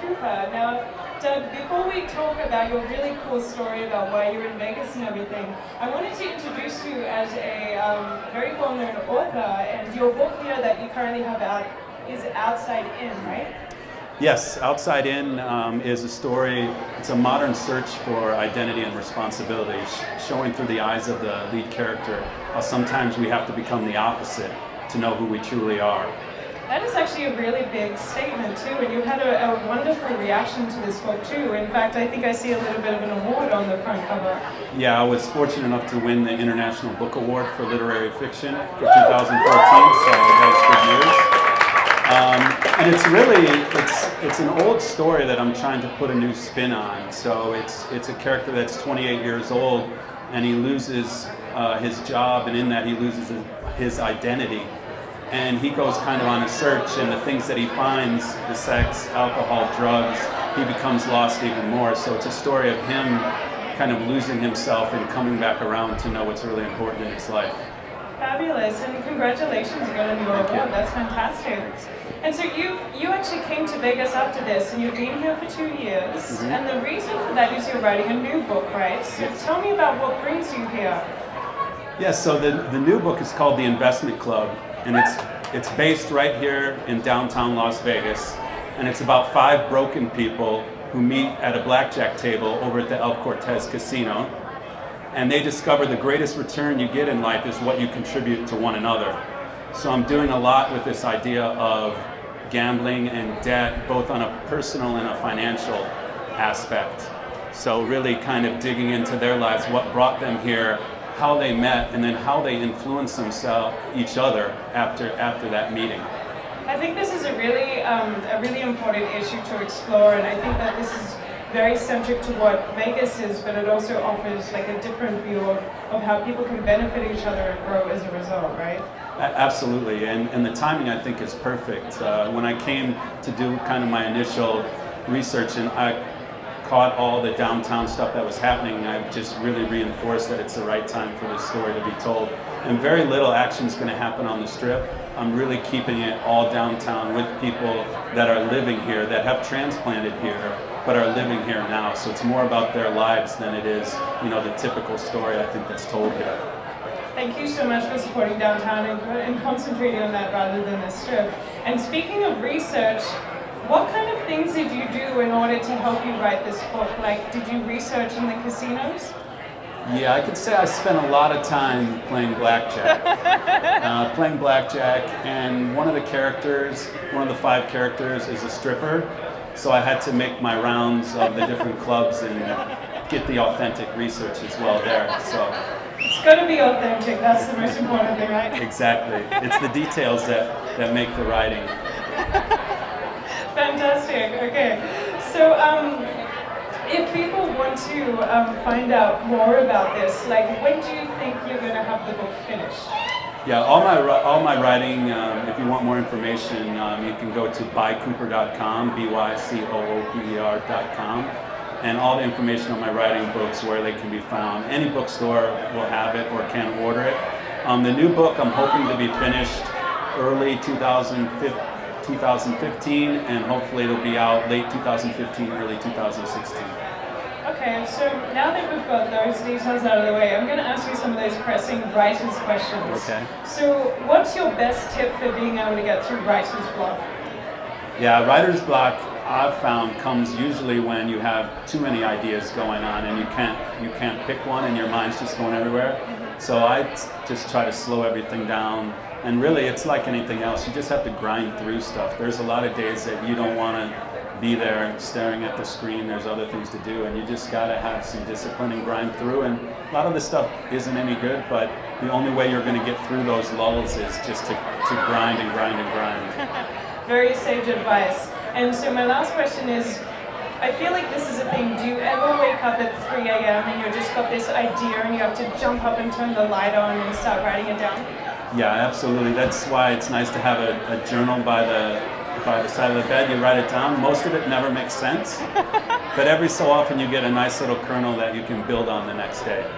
Cooper. Now, Doug, before we talk about your really cool story about why you're in Vegas and everything, I wanted to introduce you as a um, very well-known author, and your book here that you currently have out is Outside In, right? Yes, Outside In um, is a story, it's a modern search for identity and responsibility, sh showing through the eyes of the lead character how sometimes we have to become the opposite to know who we truly are. That is actually a really big statement too, and you've had a, a, wonderful reaction to this book too. In fact, I think I see a little bit of an award on the front cover. Yeah, I was fortunate enough to win the International Book Award for Literary Fiction for 2014, so that was good news. Um, and it's really, it's, it's an old story that I'm trying to put a new spin on. So it's, it's a character that's 28 years old and he loses uh, his job and in that he loses his identity. And he goes kind of on a search and the things that he finds, the sex, alcohol, drugs, he becomes lost even more. So it's a story of him kind of losing himself and coming back around to know what's really important in his life. Fabulous, and congratulations again on your award. That's fantastic. And so you you actually came to Vegas after this, and you've been here for two years. Mm -hmm. And the reason for that is you're writing a new book, right? So yes. tell me about what brings you here. Yes, so the, the new book is called The Investment Club, and it's it's based right here in downtown Las Vegas, and it's about five broken people who meet at a blackjack table over at the El Cortez Casino and they discover the greatest return you get in life is what you contribute to one another. So I'm doing a lot with this idea of gambling and debt, both on a personal and a financial aspect. So really kind of digging into their lives, what brought them here, how they met, and then how they influenced themselves, each other after, after that meeting. I think this is a really, um, a really important issue to explore, and I think that this is very centric to what Vegas is, but it also offers like a different view of, of how people can benefit each other and grow as a result, right? Absolutely, and, and the timing I think is perfect. Uh, when I came to do kind of my initial research and I caught all the downtown stuff that was happening, I've just really reinforced that it's the right time for this story to be told. And very little action is going to happen on the strip. I'm really keeping it all downtown with people that are living here, that have transplanted here, but are living here now. So it's more about their lives than it is, you know, the typical story I think that's told here. Thank you so much for supporting downtown and, and concentrating on that rather than the strip. And speaking of research, what kind things did you do in order to help you write this book? Like, did you research in the casinos? Yeah, I could say I spent a lot of time playing blackjack. uh, playing blackjack, and one of the characters, one of the five characters, is a stripper. So I had to make my rounds of the different clubs and get the authentic research as well there. So it's got to be authentic. That's the most important thing, right? Exactly. It's the details that that make the writing. Okay. So um, if people want to um, find out more about this, like when do you think you're going to have the book finished? Yeah, all my all my writing. Um, if you want more information, um, you can go to bycooper.com, b y c o o p e r.com, and all the information on my writing books where they can be found. Any bookstore will have it or can order it. Um, the new book I'm hoping to be finished early 2015, and hopefully it'll be out late 2015, early 2016. Okay, so now that we've got those details out of the way, I'm going to ask you some of those pressing writer's questions. Okay. So what's your best tip for being able to get through writer's block? Yeah, writer's block I've found comes usually when you have too many ideas going on and you can't you can't pick one and your mind's just going everywhere. Mm -hmm. So I just try to slow everything down. And really, it's like anything else. You just have to grind through stuff. There's a lot of days that you don't want to be there staring at the screen. There's other things to do, and you just got to have some discipline and grind through. And a lot of this stuff isn't any good, but the only way you're going to get through those lulls is just to, to grind and grind and grind. Very sage advice. And so my last question is, I feel like this is a thing. Do you ever wake up at 3 a.m. and you've just got this idea and you have to jump up and turn the light on and start writing it down? Yeah, absolutely. That's why it's nice to have a, a journal by the by the side of the bed, you write it down. Most of it never makes sense, but every so often you get a nice little kernel that you can build on the next day.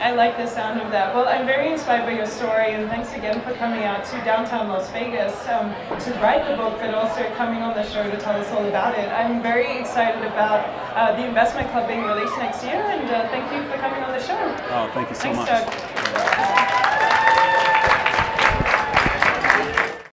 I like the sound of that. Well, I'm very inspired by your story, and thanks again for coming out to downtown Las Vegas um, to write the book, but also coming on the show to tell us all about it. I'm very excited about uh, the Investment Club being released next year, and uh, thank you for coming on the show. Oh, thank you so Thanks, much. Doug.